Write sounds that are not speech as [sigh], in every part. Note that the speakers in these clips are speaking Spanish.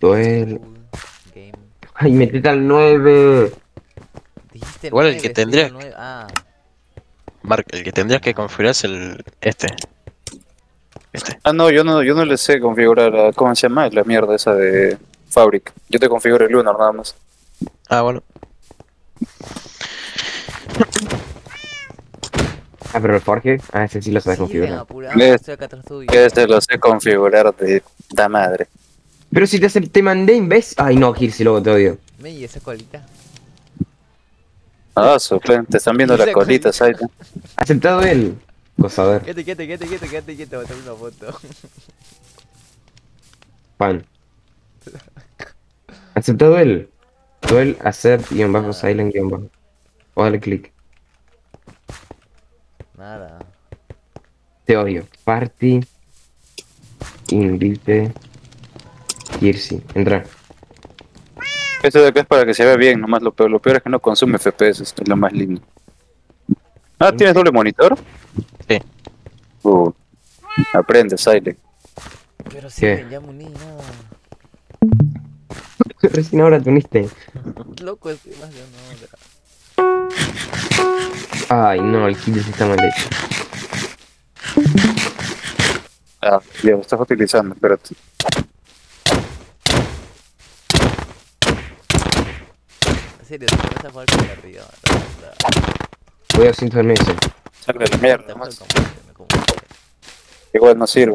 Duel. Game. Ay, metete al 9. Dijiste Igual el nueve, que tendría- al nueve. Ah, Mark, el que tendrías que configurar es el. Este. Este. Ah, no, yo no, yo no le sé configurar, a- ¿cómo se llama? La mierda esa de Fabric. Yo te configuro el Lunar nada más. Ah, bueno. Ah, pero el Forge. Ah, ese sí lo sabes sí, configurar. apurado, Es- estoy acá atrás tuyo. Que se lo sé configurar de da madre. Pero si te, hace- te mandé inves. Ay, no, Kirsi, luego te odio. Me y esa colita. Ah, suple, te están viendo [laughs] las colitas ahí. Aceptado él. Cosador. Quédate, quédate, quédate, quédate, quédate, quédate, voy a tomar una foto. Pan. Aceptado él. Duel, accept, guion bajo, silent, guion bajo. O dale clic. Nada. Te odio. Party. Invite. Kirsi. Entra. Esto de acá es para que se vea bien, nomás lo peor, lo peor es que no consume FPS, esto es lo más lindo. Ah, ¿tienes doble monitor? Sí. Uh, aprende, Silent. Pero sí, ya muní, nada. [laughs] Recién ahora te uniste. Loco, estoy más de una hora. Ay, no, el Kirsi está mal hecho. Ah, ya lo estás utilizando, espérate. Serio, te pones a jugar con la arriba. Voy a 100 MS. Sale de la mierda. Igual no sirve.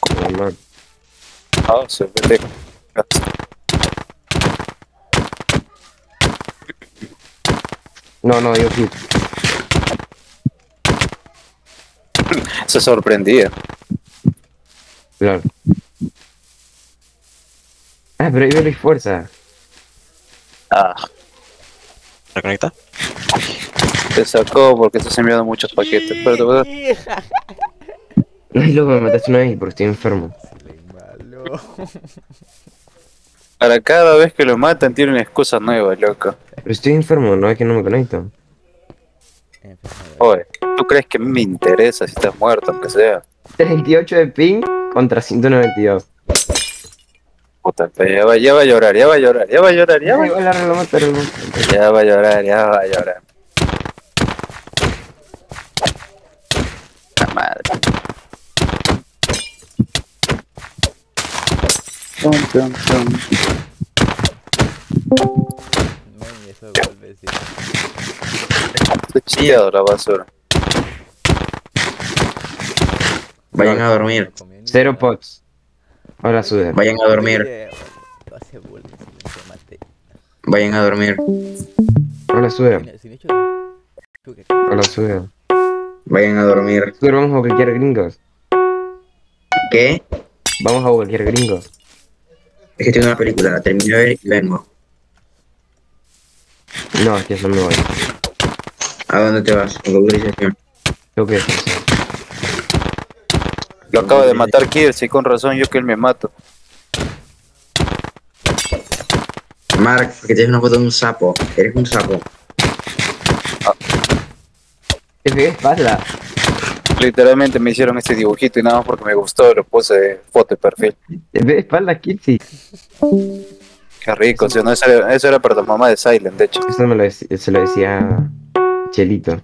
Como. Ah. No, no, yo sí. Se sorprendía. Claro. Ah, pero ahí veo la fuerza. Ah, ¿Reconecta? te sacó porque estás enviando muchos paquetes. Pero ¿verdad? Ay, loco, me mataste una vez porque estoy enfermo. Para cada vez que lo matan tiene una excusa nueva, loco. Pero estoy enfermo, no es que no me conecto. Oye, ¿tú crees que me interesa si estás muerto, aunque sea? 38 de ping contra 192. Puta, pero ya va, ya va a llorar, ya va a llorar, ya va a llorar, ya va, lo mataron. ya va a llorar, ya va a llorar. La madre. Tum. Men, y eso vuelve, sí. La basura. Vayan a dormir. Cero pots. Hola, Suder. Vayan a dormir. Vayan a dormir. Hola, Suder. Hola, Suder. Vayan a dormir. Suder, vamos a cualquier gringos. ¿Qué? Vamos a cualquier gringos. Es que tengo una película, la terminé de ver y vengo. No, es que eso me voy. ¿A dónde te vas? Con autorización. Tengo que. Lo acaba de matar Kirsi, con razón yo que él me mato. Mark, porque tienes una foto de un sapo. Eres un sapo. Te pegué espalda. Literalmente me hicieron este dibujito y nada más porque me gustó, lo puse de foto de perfil. Te pegué espalda, Kitty. Qué rico, ¿sí o no? Eso era, eso era para la mamá de Silent, de hecho. Eso me lo se lo decía Chelito.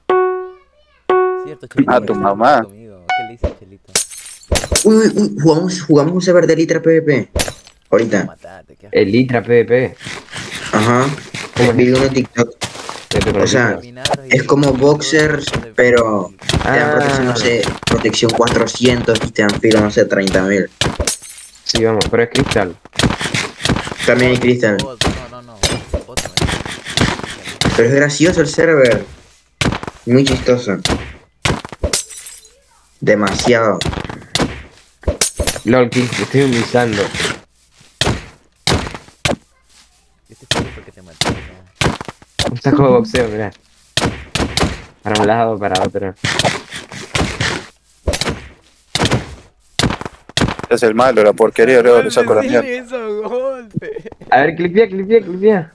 Cierto, Chelito. Ah, tu mamá. conmigo. ¿Qué le dice Chelito? Uy, uy, uy, jugamos, jugamos un server de Litra PvP. Ahorita. El Litra PvP. Ajá. En TikTok. O sea, es como boxers, pero te dan protección, no Ah. sé, protección 400 y te dan filo, no sé, 30.000. Sí, vamos, pero es cristal. También hay No, no, no. Pero es gracioso el server. Muy chistoso. Demasiado. LOL, te estoy humillando. Yo estoy feliz porque te maté. ya. Un saco de boxeo, mirá. Para un lado, para otro. Es el malo, la porquería, luego le saco la mierda. A ver, clipea, clipea, clipea.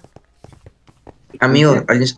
Amigo, ¿alguien,